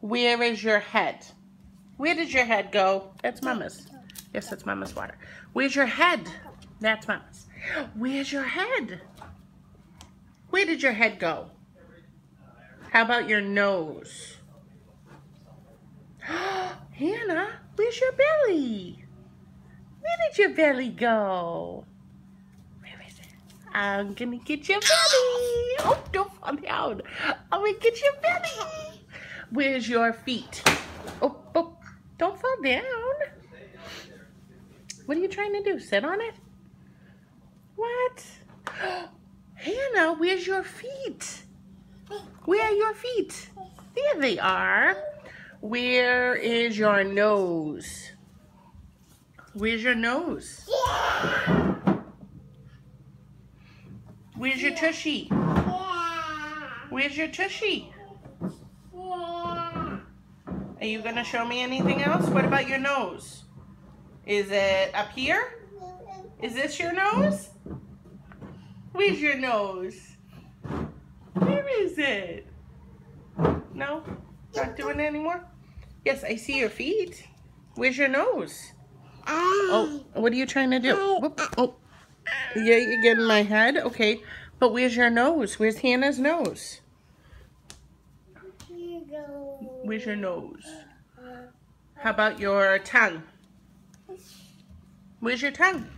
Where is your head? Where did your head go? That's Mama's. Yes, that's Mama's water. Where's your head? That's Mama's. Where's your head? Where did your head go? How about your nose? Hannah, where's your belly? Where did your belly go? Where is it? I'm gonna get your belly. Oh, don't fall down. I'm gonna get your belly. Where's your feet? Oh, oh, don't fall down. What are you trying to do? Sit on it? What? Hannah, where's your feet? Where are your feet? There they are. Where is your nose? Where's your nose? Where's your tushy? Where's your tushy? Are you going to show me anything else? What about your nose? Is it up here? Is this your nose? Where's your nose? Where is it? No? Not doing it anymore? Yes, I see your feet. Where's your nose? Oh, what are you trying to do? Oh, yeah, you're getting my head? Okay, but where's your nose? Where's Hannah's nose? Where's your nose? How about your tongue? Where's your tongue?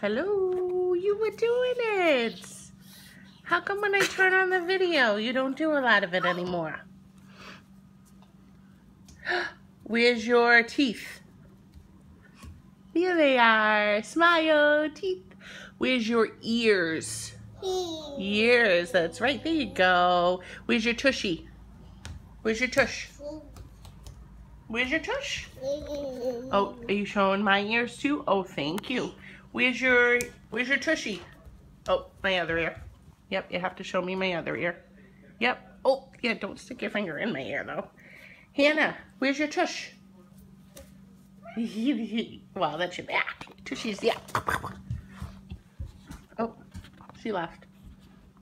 Hello, you were doing it. How come when I turn on the video, you don't do a lot of it anymore? Where's your teeth? Here they are. Smile, teeth. Where's your ears? Ears, that's right. There you go. Where's your tushy? Where's your tush? Where's your tush? Oh, are you showing my ears too? Oh, thank you. Where's your, where's your tushy? Oh, my other ear. Yep, you have to show me my other ear. Yep. Oh, yeah, don't stick your finger in my ear, though. Hannah, where's your tush? well, that's your back. Tushy's, yeah. She left.